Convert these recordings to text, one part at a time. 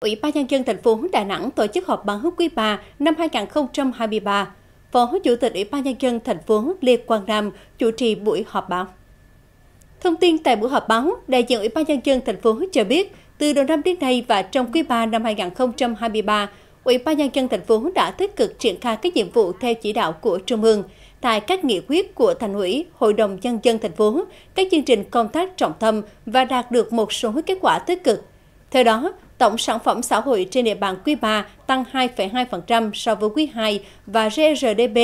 Ủy ban nhân dân thành phố Đà Nẵng tổ chức họp báo quý 3 năm 2023. Phó Chủ tịch Ủy ban nhân dân thành phố Lê Quang Nam chủ trì buổi họp báo. Thông tin tại buổi họp báo, đại diện Ủy ban nhân dân thành phố cho biết, từ đầu năm đến nay và trong quý 3 năm 2023, Ủy ban nhân dân thành phố đã tích cực triển khai các nhiệm vụ theo chỉ đạo của Trung ương tại các nghị quyết của Thành ủy, Hội đồng nhân dân thành phố, các chương trình công tác trọng tâm và đạt được một số kết quả tích cực. Theo đó, tổng sản phẩm xã hội trên địa bàn quý 3 tăng 2,2% so với quý 2 và GRDP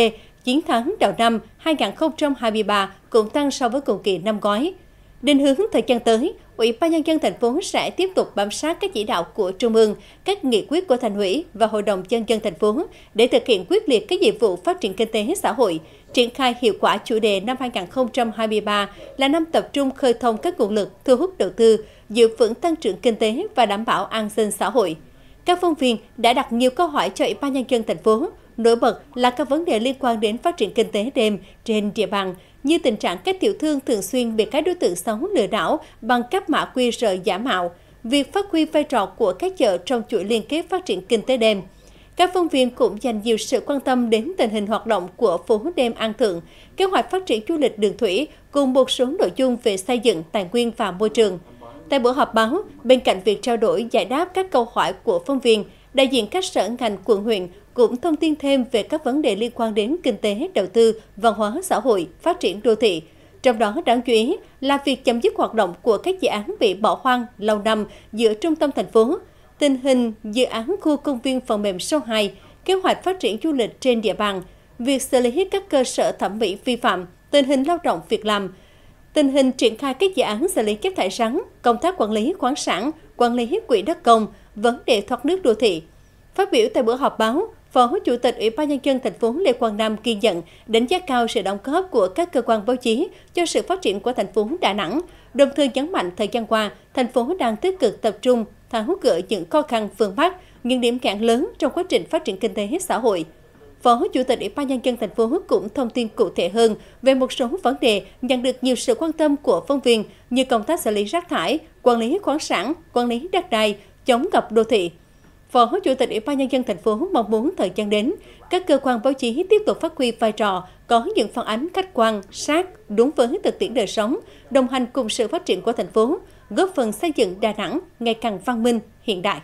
9 tháng đầu năm 2023 cũng tăng so với cùng kỳ năm ngoái. Định hướng thời gian tới, Ủy ban nhân dân thành phố sẽ tiếp tục bám sát các chỉ đạo của Trung ương, các nghị quyết của Thành ủy và Hội đồng nhân dân thành phố để thực hiện quyết liệt các nhiệm vụ phát triển kinh tế xã hội, triển khai hiệu quả chủ đề năm 2023 là năm tập trung khơi thông các nguồn lực, thu hút đầu tư, giữ vững tăng trưởng kinh tế và đảm bảo an sinh xã hội. Các phóng viên đã đặt nhiều câu hỏi cho Ủy ban nhân dân thành phố, nổi bật là các vấn đề liên quan đến phát triển kinh tế đêm trên địa bàn, như tình trạng các tiểu thương thường xuyên bị các đối tượng xấu lừa đảo bằng các mã QR giả mạo, việc phát huy vai trò của các chợ trong chuỗi liên kết phát triển kinh tế đêm. Các phóng viên cũng dành nhiều sự quan tâm đến tình hình hoạt động của phố đêm An Thượng, kế hoạch phát triển du lịch đường thủy cùng một số nội dung về xây dựng tài nguyên và môi trường. Tại buổi họp báo, bên cạnh việc trao đổi giải đáp các câu hỏi của phóng viên, đại diện các sở ngành quận huyện cũng thông tin thêm về các vấn đề liên quan đến kinh tế, đầu tư, văn hóa xã hội, phát triển đô thị. Trong đó đáng chú ý là việc chấm dứt hoạt động của các dự án bị bỏ hoang lâu năm giữa trung tâm thành phố, tình hình dự án khu công viên phần mềm số 2, kế hoạch phát triển du lịch trên địa bàn, việc xử lý các cơ sở thẩm mỹ vi phạm, tình hình lao động việc làm, tình hình triển khai các dự án xử lý chất thải rắn, công tác quản lý khoáng sản, quản lý quỹ đất công, vấn đề thoát nước đô thị. Phát biểu tại buổi họp báo, Phó Chủ tịch Ủy ban nhân dân thành phố Lê Quang Nam ghi nhận, đánh giá cao sự đóng góp của các cơ quan báo chí cho sự phát triển của thành phố Đà Nẵng, đồng thời nhấn mạnh thời gian qua, thành phố đang tích cực tập trung tháo gỡ những khó khăn vướng mắt, những điểm cản lớn trong quá trình phát triển kinh tế xã hội. Phó Chủ tịch Ủy ban nhân dân thành phố cũng thông tin cụ thể hơn về một số vấn đề nhận được nhiều sự quan tâm của phóng viên như công tác xử lý rác thải, quản lý khoáng sản, quản lý đất đai, chống ngập đô thị, Phó Chủ tịch Ủy ban nhân dân thành phố mong muốn thời gian đến, các cơ quan báo chí tiếp tục phát huy vai trò, có những phản ánh khách quan, sát, đúng với thực tiễn đời sống, đồng hành cùng sự phát triển của thành phố, góp phần xây dựng Đà Nẵng ngày càng văn minh, hiện đại.